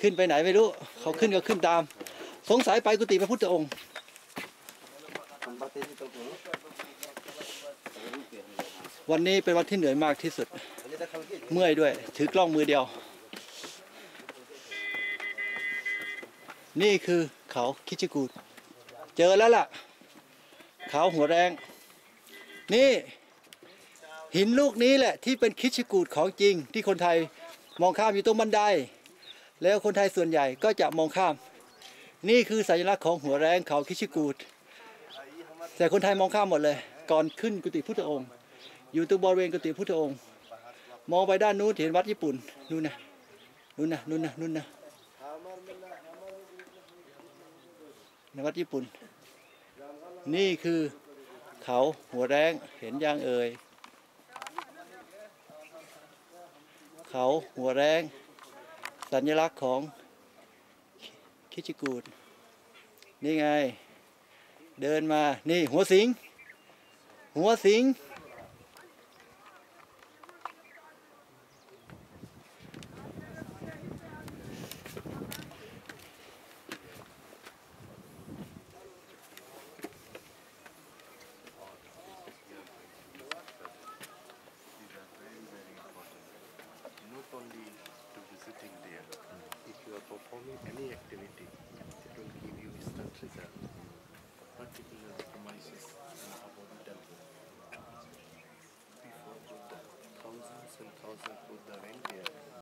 ขึ้นไปไหนไม่รู้ เขาขึ้นก็ขึ้นตาม สงสัยไปกุฏิพระพุทธองค์ วันนี้เป็นวันที่เหนื่อยมากที่สุด เมื่อยด้วย ถือกล้องมือเดียว นี่คือเขาคิชิกูดเจอแล้วล่ะ เขาหัวแรง นี่ หินลูกนี้แหละที่เป็นคิชิกูดของจริงที่คนไทยมองข้ามอยู่ตรงบันได แล้วคนไทยส่วนใหญ่ก็จะมองข้าม นี่คือสัญลักษณ์ของหัวแรงเขาคิชิกูดแต่คนไทยมองข้ามหมดเลย ก่อนขึ้นกุฏิพุทธองค์ อยู่ตรงบริเวณกุฏิพุทธองค์ มองไปด้านนู้นเห็นวัดญี่ปุ่นนู่นนะนู่นนะนู่นนะนู่นนะในวัดญี่ปุ่น นี่คือเขาหัวแรงเห็นยังเอ่ยเขาหัวแรง สัญลักษณ์ของคิชิกูดนี่ไง เดินมา นี่หัวสิง หัวสิง performing any activity it will give you instant result, particularly premises and about them. Before Buddha, thousands and thousands Buddha went there